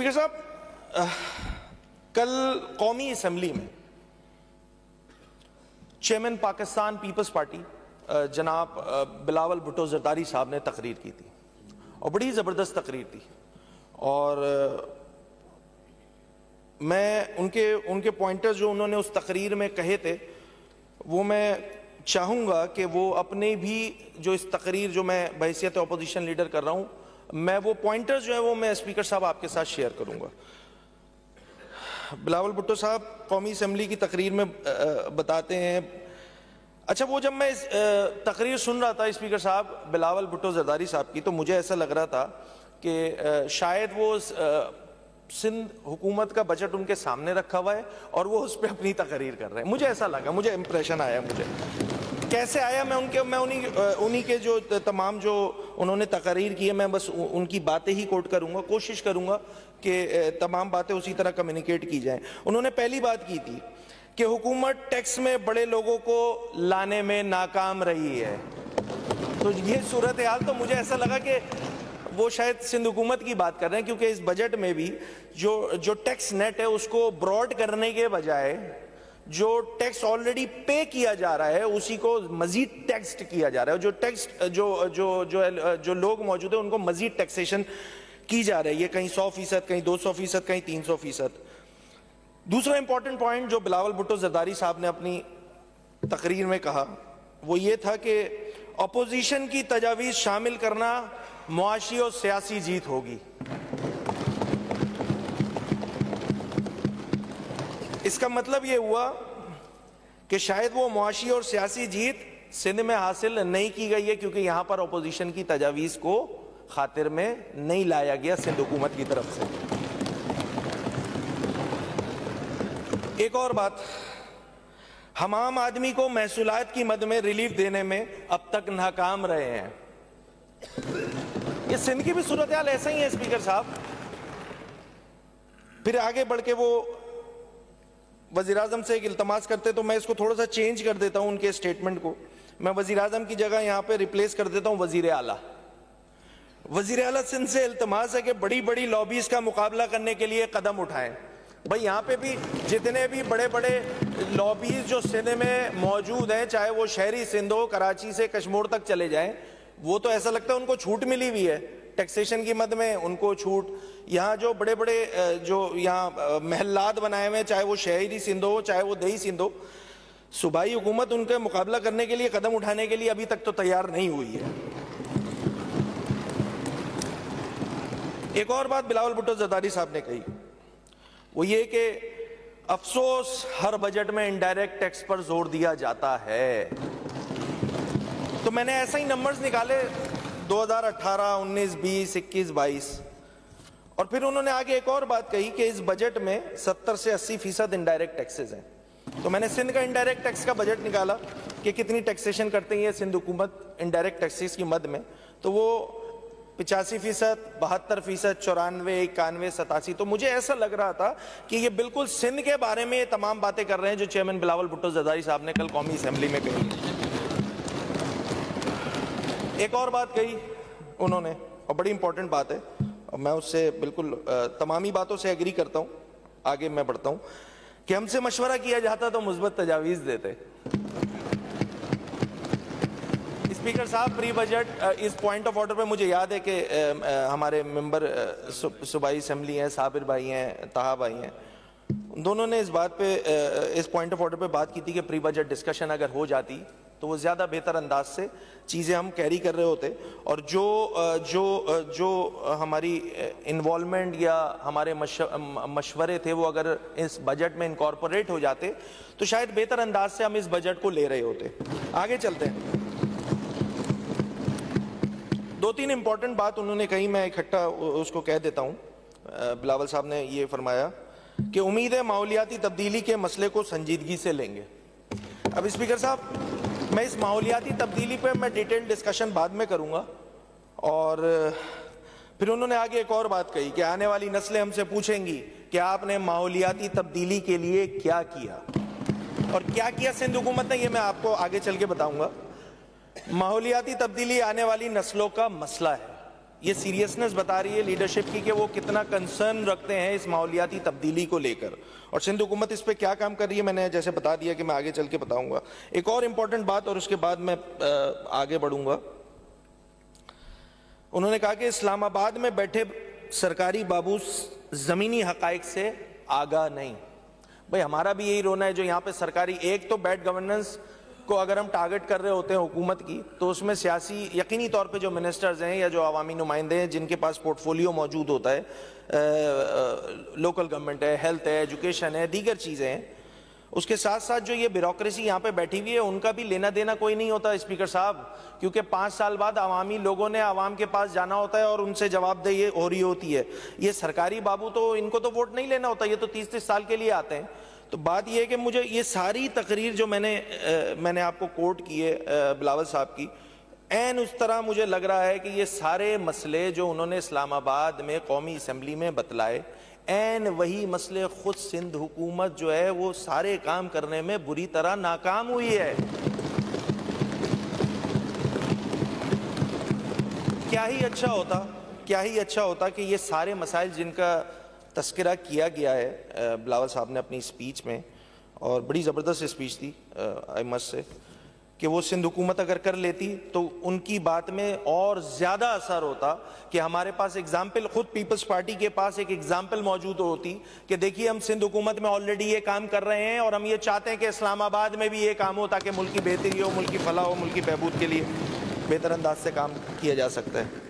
Speaker साहब कल कौमी असम्बली में चेयरमैन पाकिस्तान पीपल्स पार्टी जनाब बिलावल भुट्टो जरदारी साहब ने तकरीर की थी और बड़ी ज़बरदस्त तकरीर थी। और मैं उनके उनके पॉइंटर्स जो उन्होंने उस तकरीर में कहे थे, वो मैं चाहूँगा कि वो अपने भी जो इस तकरीर जो मैं बहसीत अपोजिशन लीडर कर रहा हूँ मैं वो पॉइंटर्स जो है वो मैं स्पीकर साहब आपके साथ शेयर करूँगा। बिलावल भुट्टो साहब, कौमी असम्बली की तकरीर में बताते हैं। अच्छा वो जब मैं तकरीर सुन रहा था स्पीकर साहब, बिलावल भुट्टो जरदारी साहब की तो मुझे ऐसा लग रहा था कि शायद वो सिंध हुकूमत का बजट उनके सामने रखा हुआ है और वो उस पर अपनी तकरीर कर रहे हैं। मुझे ऐसा लगा, मुझे इंप्रेशन आया, मुझे। कैसे आया? मैं उनके, मैं उन्हीं उन्हीं के जो तमाम जो उन्होंने तकरीर की है, मैं बस उनकी बातें ही कोट करूँगा, कोशिश करूँगा कि तमाम बातें उसी तरह कम्युनिकेट की जाएँ। उन्होंने पहली बात की थी कि हुकूमत टैक्स में बड़े लोगों को लाने में नाकाम रही है। तो ये सूरत हाल तो मुझे ऐसा लगा कि वो शायद सिंध हुकूमत की बात कर रहे हैं, क्योंकि इस बजट में भी जो जो टैक्स नेट है, उसको ब्रॉड करने के बजाय जो टैक्स ऑलरेडी पे किया जा रहा है, उसी को मजीद टैक्स किया जा रहा है। जो टैक्स जो जो जो जो लोग मौजूद है, उनको मजीद टैक्सेशन की जा रही है। कहीं सौ फ़ीसद, कहीं दो सौ फ़ीसद, कहीं तीन सौ फ़ीसद। दूसरा इंपॉर्टेंट पॉइंट जो बिलावल भुट्टो जरदारी साहब ने अपनी तकरीर में कहा, वो ये था कि अपोजिशन की तजावीज शामिल करना, मुआशी और सियासी जीत होगी। इसका मतलब ये हुआ कि शायद वो मुआशी और सियासी जीत सिंध में हासिल नहीं की गई है, क्योंकि यहाँ पर अपोजिशन की तजावीज को खातिर में नहीं लाया गया सिंध हुकूमत की तरफ़ से। एक और बात, हम आम आदमी को महसूलात की मद में रिलीफ देने में अब तक नाकाम रहे हैं। ये सिंध की भी सूरत हाल ऐसा ही है स्पीकर साहब। फिर आगे बढ़ के वो वज़ीर अजम से एक इल्तमास करते तो मैं इसको थोड़ा सा चेंज कर देता हूँ उनके स्टेटमेंट को। मैं वज़ीर आज़म की जगह यहाँ पे रिप्लेस कर देता हूँ वज़ीर अला वज़ीर आला सिंध से इल्तमास है कि बड़ी बड़ी लॉबीज का मुकाबला करने के लिए कदम उठाएँ। भाई, यहाँ पे भी जितने भी बड़े बड़े लॉबीज जो सिंध में मौजूद हैं, चाहे वो शहरी सिंध हो, कराची से कश्मीर तक चले जाएँ, वो तो ऐसा लगता है उनको छूट मिली हुई है। टैक्सेशन की मद में, उनको छूट। यहाँ जो बड़े बड़े जो यहाँ महल्लात बनाए हुए हैं, चाहे वो शहरी सिंध हो, चाहे वो दही सिंध हो, सूबाई हुकूमत उनका मुकाबला करने के लिए, कदम उठाने के लिए अभी तक तो तैयार नहीं हुई है। एक और बात बिलावल भुट्टो जदारी साहब ने कही। वो ये कि अफसोस हर बजट में इनडायरेक्ट टैक्स पर ज़ोर दिया जाता है। तो मैंने ऐसा ही नंबर्स निकाले 2018, 19, 20, 21, 22 और फिर उन्होंने आगे एक और बात कही कि इस बजट में 70 से 80 फ़ीसद इनडायरेक्ट टैक्सेस हैं। तो मैंने सिंध का इनडायरेक्ट टैक्स का बजट निकाला कि कितनी टैक्सेशन करते हैं सिंध हुकूमत इनडायरेक्ट टैक्सेस की मद में। तो वो पिचासी फ़ीसद बहत्तर फ़ीसद चौरानवे इक्यानवे सतासी। तो मुझे ऐसा लग रहा था कि ये बिल्कुल सिंध के बारे में तमाम बातें कर रहे हैं जो चेयरमैन बिलावल भुट्टो जदारी साहब ने कल कौमी असेंबली में कही। एक और बात कही उन्होंने, और बड़ी इंपॉर्टेंट बात है। मैं उससे बिल्कुल तमामी बातों से एग्री करता हूँ। आगे मैं बढ़ता हूँ। कि हमसे मशवरा किया जाता तो मुस्बत तजावीज देते। स्पीकर साहब, प्री बजट इस पॉइंट ऑफ़ ऑर्डर पे मुझे याद है कि हमारे मेंबर सूबाई असम्बली हैं, साबिर भाई हैं तहा भाई हैं। दोनों ने इस बात पे इस पॉइंट ऑफ़ ऑर्डर पे बात की थी कि प्री बजट डिस्कशन अगर हो जाती तो वो ज़्यादा बेहतर अंदाज से चीज़ें हम कैरी कर रहे होते और जो जो जो हमारी इन्वॉल्वमेंट या हमारे मशवरे थे वो अगर इस बजट में इनकॉर्पोरेट हो जाते तो शायद बेहतर अंदाज से हम इस बजट को ले रहे होते। आगे चलते हैं। दो तीन इंपॉर्टेंट बात उन्होंने कही, मैं इकट्ठा उसको कह देता हूँ। बिलावल साहब ने ये फरमाया कि उम्मीद है माहौलियाती तब्दीली के मसले को संजीदगी से लेंगे। अब स्पीकर साहब मैं इस माहौलियाती तब्दीली पे मैं डिटेल डिस्कशन बाद में करूँगा। और, फिर उन्होंने आगे एक और बात कही कि आने वाली नस्लें हमसे पूछेंगी कि आपने माहौलियाती तब्दीली के लिए क्या किया। और क्या किया सिंध हुकूमत ने, ये मैं आपको आगे चल के बताऊँगा। माहौलियाती तब्दीली आने वाली नस्लों का मसला है। ये सीरियसनेस बता रही है लीडरशिप की कि वो कितना कंसर्न रखते हैं इस माहौलियाती तब्दीली को लेकर। और सिंध हुकूमत इस पर क्या काम कर रही है? मैंने जैसे बता दिया कि मैं आगे चल के बताऊँगा। एक और इंपॉर्टेंट बात और उसके बाद मैं आगे बढ़ूँगा। उन्होंने कहा कि इस्लामाबाद में बैठे सरकारी बाबू ज़मीनी हक़ से आगा नहीं। भाई हमारा भी यही रोना है, जो यहाँ पे सरकारी, एक तो बैड गवर्नेंस को अगर हम टारगेट कर रहे होते हैं हुकूमत की तो उसमें सियासी यकीनी तौर पे जो मिनिस्टर्स हैं या जो अवामी नुमाइंदे हैं, जिनके पास पोर्टफोलियो मौजूद होता है लोकल गवर्नमेंट है हेल्थ है एजुकेशन है, दीगर चीज़ें हैं, उसके साथ साथ जो ये ब्यूरोक्रेसी यहाँ पे बैठी हुई है, उनका भी लेना देना कोई नहीं होता स्पीकर साहब, क्योंकि पाँच साल बाद अवामी लोगों ने आवाम के पास जाना होता है और उनसे जवाबदेही हो रही होती है। ये सरकारी बाबू तो इनको तो वोट नहीं लेना होता, ये तो तीस तीस साल के लिए आते हैं। तो बात यह है कि मुझे ये सारी तकरीर जो मैंने आ, मैंने आपको कोट किए बिलावल साहब की एन उस तरह मुझे लग रहा है कि ये सारे मसले जो उन्होंने इस्लामाबाद में कौमी असम्बली में बतलाए एन वही मसले खुद सिंध हुकूमत जो है वो सारे काम करने में बुरी तरह नाकाम हुई है। क्या ही अच्छा होता क्या ही अच्छा होता कि ये सारे मसाइल जिनका तस्करा किया गया है बिलावल साहब ने अपनी स्पीच में, और बड़ी ज़बरदस्त स्पीच थी आई मस से कि वो सिंध हुकूमत अगर कर लेती तो उनकी बात में और ज़्यादा असर होता कि हमारे पास एग्ज़ाम्पल खुद पीपल्स पार्टी के पास एक एग्ज़ाम्पल मौजूद होती कि देखिए हम सिंध हुकूमत में ऑलरेडी ये काम कर रहे हैं और हम ये चाहते हैं कि इस्लामाबाद में भी ये काम हो ताकि मुल्क की बेहतरी हो, मुल्क की फलाह हो, मुल्क की बहबूद के लिए बेहतर अंदाज से काम किया जा सकता है।